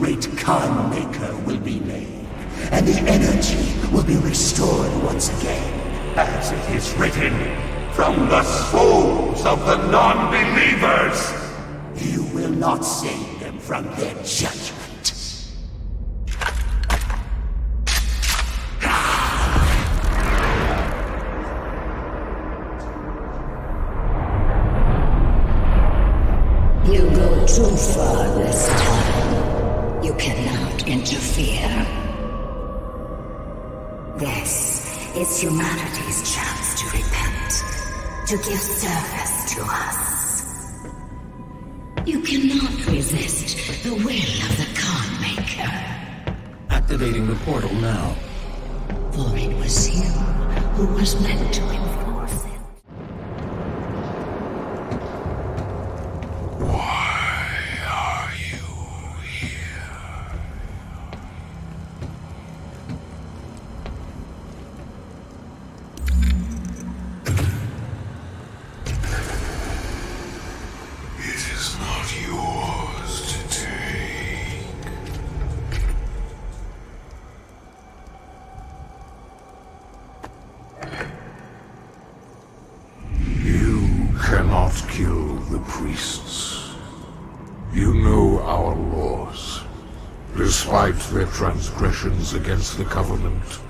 great Khan Maykr will be made, and the energy will be restored once again. As it is written, from the souls of the non-believers! You will not save them from their judgment. Is humanity's chance to repent, to give service to us. You cannot resist the will of the Khan Maykr, Activating the portal now. for it was you who was meant to cannot kill the priests. You know our laws. Despite their transgressions against the Covenant,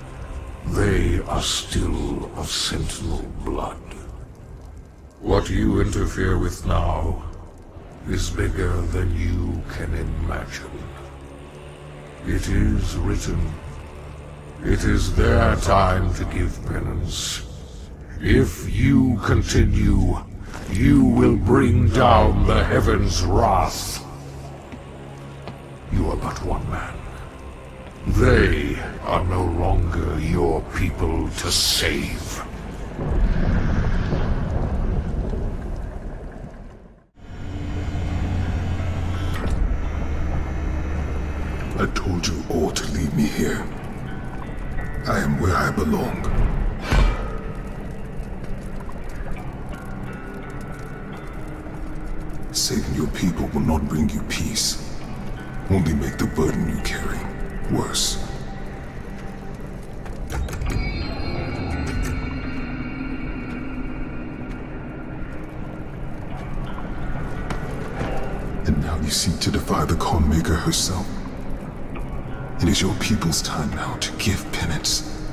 they are still of Sentinel blood. What you interfere with now is bigger than you can imagine. It is written. It is their time to give penance. If you continue, you will bring down the heavens' wrath. You are but one man. They are no longer your people to save. I told you all to leave me here. I am where I belong. Saving your people will not bring you peace. Only make the burden you carry worse. And now you seek to defy the Khan Maykr herself. It is your people's time now to give penance,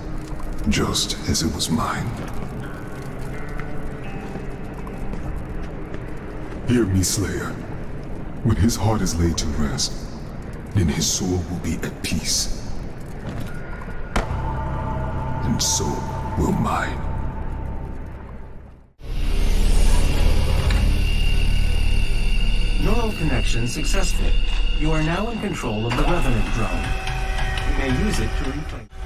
just as it was mine. Hear me, Slayer. When his heart is laid to rest, then his soul will be at peace. And so will mine. Neural connection successful. You are now in control of the Revenant drone. You may use it to replace.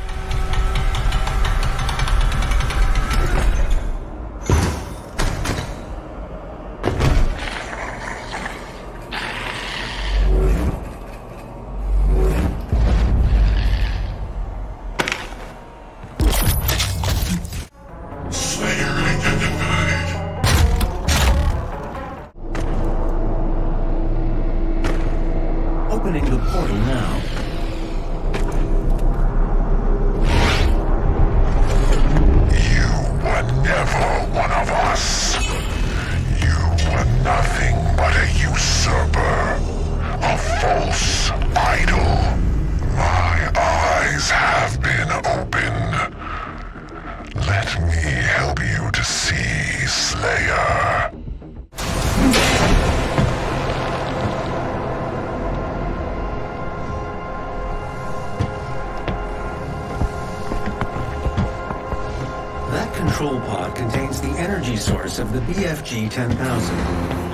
That control pod contains the energy source of the BFG-10000.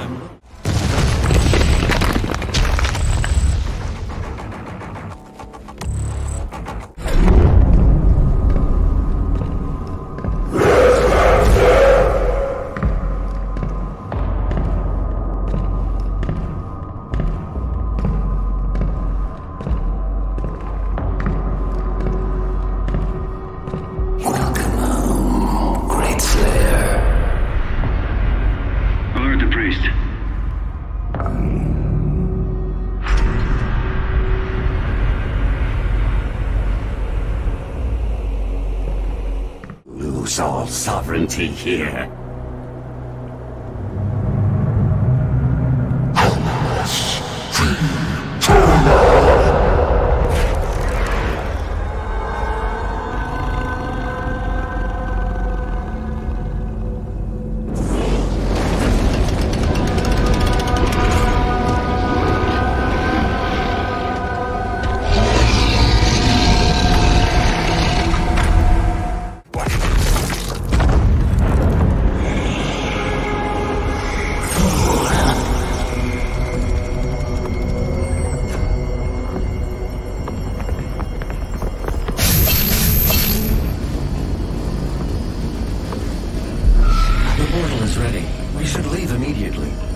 Sovereignty here. Portal is ready. We should leave immediately.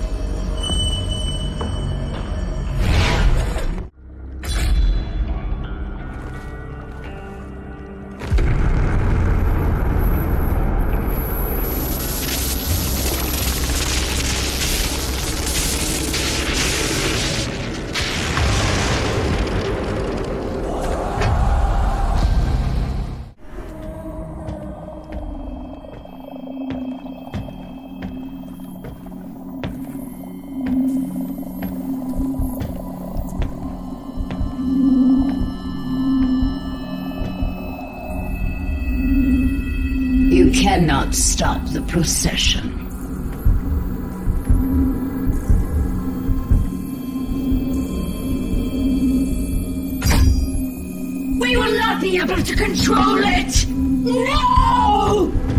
Cannot stop the procession. We will not be able to control it! No!